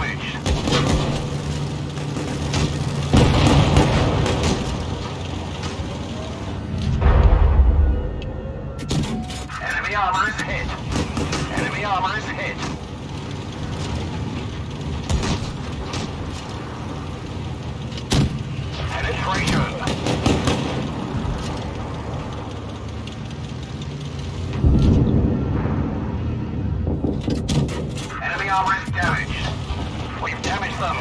damaged. Enemy armor is hit. Enemy armor is hit. Penetration. Enemy armor is damaged. We've damaged them.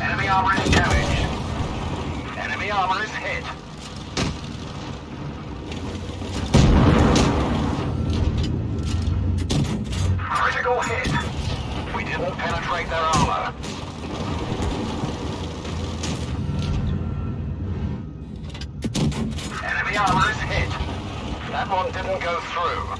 Enemy armor is damaged. Enemy armor is hit. Critical hit. We didn't penetrate their armor. Enemy armor. That one didn't go through.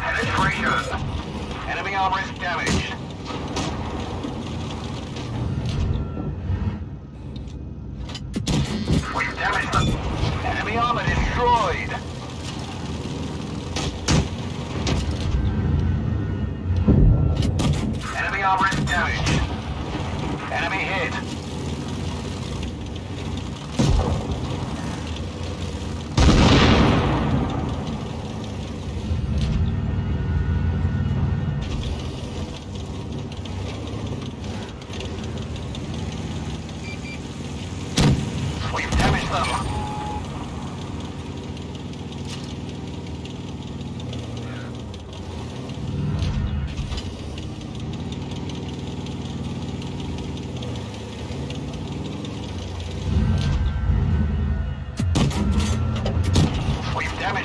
Penetration. Enemy armor is damaged. We've damaged them. Enemy armor destroyed. Enemy armor is damaged. Enemy hit.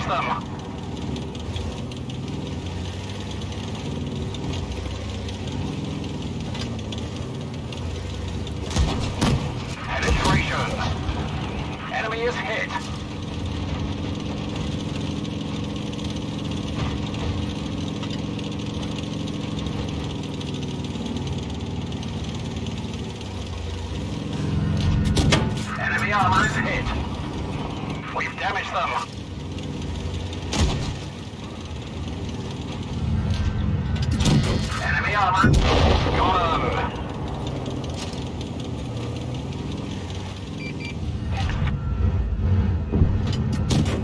Them. Penetration. Enemy is hit. Enemy armor is hit. We've damaged them.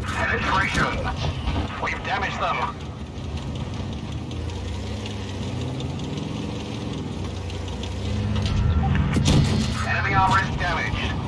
Penetration. We've damaged them. Enemy armor is damaged.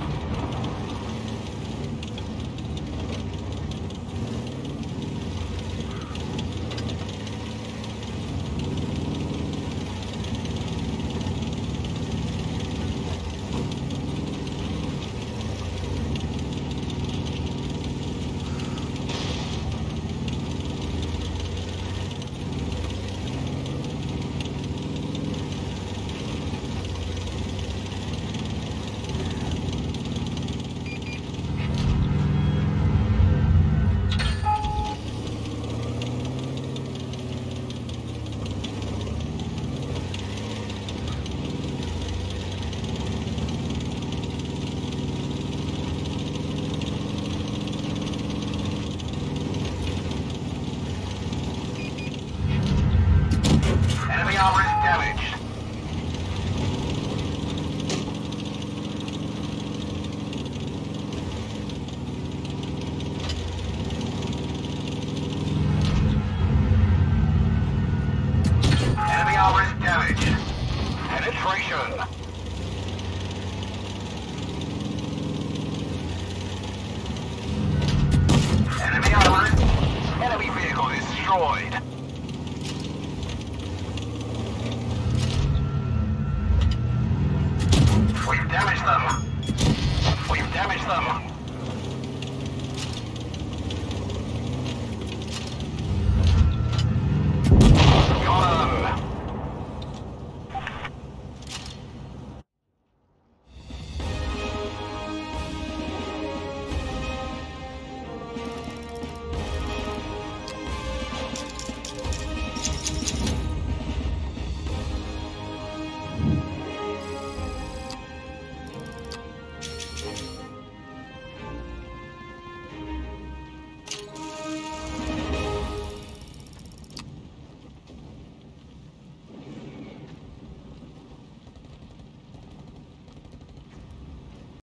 location. Enemy armor. Enemy vehicle destroyed.